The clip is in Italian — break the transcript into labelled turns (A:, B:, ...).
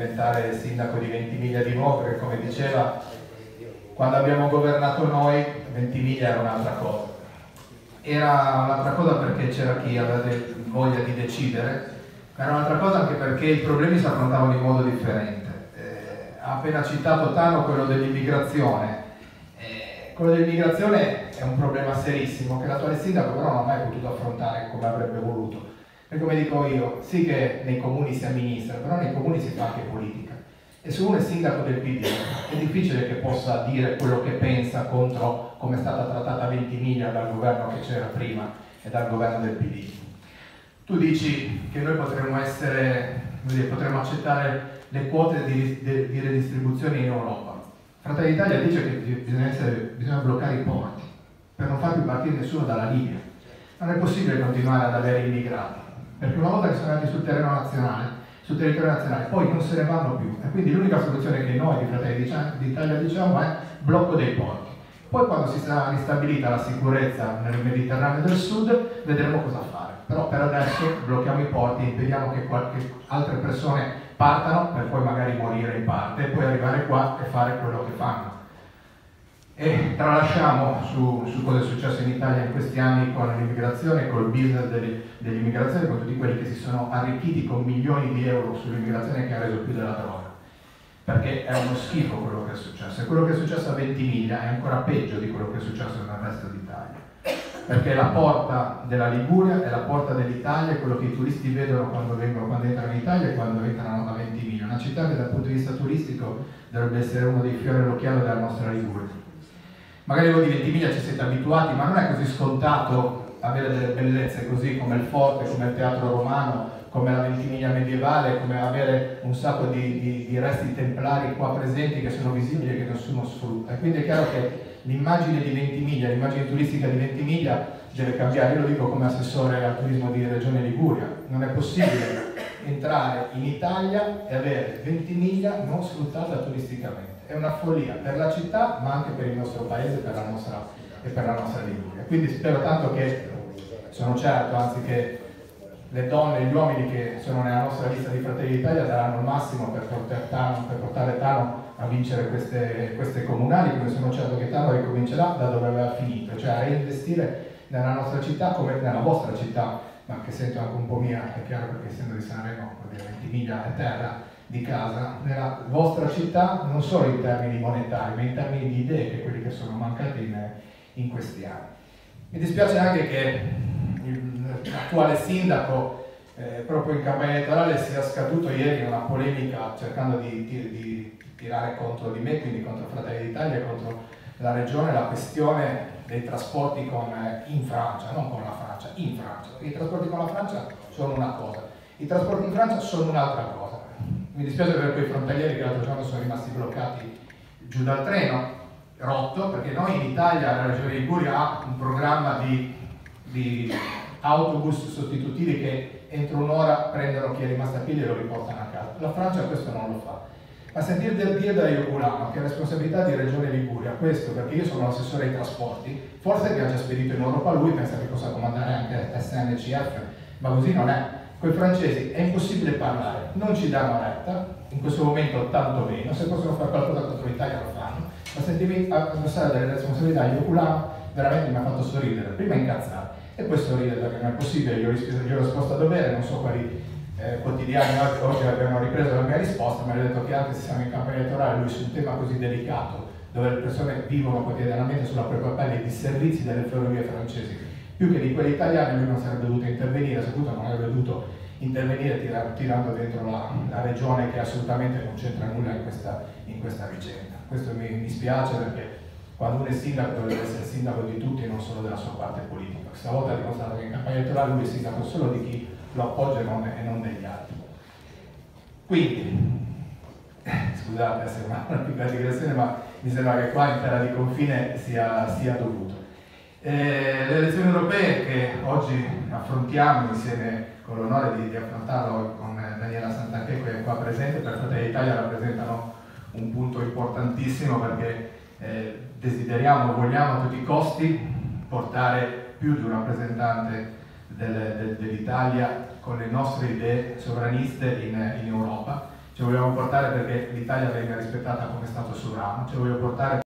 A: diventare sindaco di Ventimiglia di nuovo, perché come diceva, quando abbiamo governato noi, Ventimiglia era un'altra cosa. Era un'altra cosa perché c'era chi aveva voglia di decidere, ma era un'altra cosa anche perché i problemi si affrontavano in modo differente. Eh, ha appena citato Tano quello dell'immigrazione. Eh, quello dell'immigrazione è un problema serissimo che l'attuale sindaco però non ha mai potuto affrontare come avrebbe voluto e come dico io, sì che nei comuni si amministra, però nei comuni si fa anche politica. E se uno è sindaco del PD è difficile che possa dire quello che pensa contro come è stata trattata Ventimiglia dal governo che c'era prima e dal governo del PD. Tu dici che noi potremmo essere, potremmo accettare le quote di, di, di, redistribuzione in Europa. Fratelli d'Italia dice che bisogna, essere, bisogna bloccare i porti per non far più partire nessuno dalla Libia. Non è possibile continuare ad avere immigrati perché una volta che sono andati sul terreno nazionale, sul territorio nazionale, poi non se ne vanno più e quindi l'unica soluzione che noi di Fratelli d'Italia diciamo è blocco dei porti. Poi quando si sarà ristabilita la sicurezza nel Mediterraneo del Sud vedremo cosa fare. Però per adesso blocchiamo i porti impediamo che qualche altre persone partano per poi magari morire in parte e poi arrivare qua e fare quello che fanno e tralasciamo su, su, cosa è successo in Italia in questi anni con l'immigrazione, col business dell'immigrazione, con tutti quelli che si sono arricchiti con milioni di euro sull'immigrazione che ha reso più della droga. Perché è uno schifo quello che è successo. E quello che è successo a Ventimiglia è ancora peggio di quello che è successo nel resto d'Italia. Perché la porta della Liguria è la porta dell'Italia, è quello che i turisti vedono quando, vengono, quando entrano in Italia e quando entrano a Ventimiglia. Una città che dal punto di vista turistico dovrebbe essere uno dei fiori all'occhiello della nostra Liguria magari voi di Ventimiglia ci siete abituati, ma non è così scontato avere delle bellezze così come il forte, come il teatro romano, come la Ventimiglia medievale, come avere un sacco di, di, di resti templari qua presenti che sono visibili e che nessuno sfrutta. Quindi è chiaro che l'immagine di Ventimiglia, l'immagine turistica di Ventimiglia deve cambiare. Io lo dico come assessore al turismo di Regione Liguria. Non è possibile entrare in Italia e avere Ventimiglia non sfruttata turisticamente è una follia per la città ma anche per il nostro paese per nostra, e per la nostra Liguria. Quindi spero tanto che, sono certo anzi che le donne e gli uomini che sono nella nostra lista di Fratelli d'Italia daranno il massimo per, Tano, per portare Tano a vincere queste, queste, comunali, come sono certo che Tano ricomincerà da dove aveva finito, cioè a reinvestire nella nostra città come nella vostra città, ma che sento anche un po' mia, è chiaro perché essendo di Sanremo, 20 miglia è terra, di casa nella vostra città, non solo in termini monetari, ma in termini di idee, che quelli che sono mancati in, in questi anni. Mi dispiace anche che l'attuale sindaco, eh, proprio in campagna elettorale, sia scaduto ieri in una polemica cercando di, di, di tirare contro di me, quindi contro Fratelli d'Italia e contro la regione, la questione dei trasporti con, eh, in Francia, non con la Francia, in Francia. I trasporti con la Francia sono una cosa, i trasporti in Francia sono un'altra cosa mi dispiace per quei frontalieri che l'altro giorno sono rimasti bloccati giù dal treno, rotto, perché noi in Italia, la Regione Liguria ha un programma di, di autobus sostitutivi che entro un'ora prendono chi è rimasto a piedi e lo riportano a casa. La Francia questo non lo fa. Ma sentire dire da Iogulano che è responsabilità di Regione Liguria, questo perché io sono l'assessore ai trasporti, forse che ha già spedito in Europa lui, pensa che possa comandare anche SNCF, ma così non è con i francesi è impossibile parlare, non ci danno retta, in questo momento tanto meno, se possono fare qualcosa contro l'Italia lo fanno, ma sentimi abbassare delle responsabilità, io Oculano veramente mi ha fatto sorridere, prima incazzare e poi sorridere perché non è possibile, io ho risposto a dovere, non so quali eh, quotidiani oggi abbiano ripreso la mia risposta, gli ho detto che anche se siamo in campagna elettorale, lui su un tema così delicato, dove le persone vivono quotidianamente sulla propria pelle di servizi delle ferrovie francesi, più che di quelle italiane lui non sarebbe dovuto intervenire, soprattutto non avrebbe dovuto intervenire tir tirando dentro la, la, regione che assolutamente non c'entra nulla in questa, in questa, vicenda. Questo mi, mi spiace perché quando uno è sindaco dovrebbe essere sindaco di tutti e non solo della sua parte politica. Stavolta ha dimostrato che in campagna elettorale lui è sindaco solo di chi lo appoggia e non, e non degli altri. Quindi, scusate se è una piccola digressione, ma mi sembra che qua in terra di confine sia, sia dovuto. Eh, le elezioni europee che oggi affrontiamo insieme con l'onore di, di, affrontarlo con Daniela Santanché che è qua presente, per Fratelli d'Italia rappresentano un punto importantissimo perché eh, desideriamo, vogliamo a tutti i costi portare più di un rappresentante del, del, dell'Italia con le nostre idee sovraniste in, in Europa. Ci vogliamo portare perché l'Italia venga rispettata come Stato sovrano, ci vogliamo portare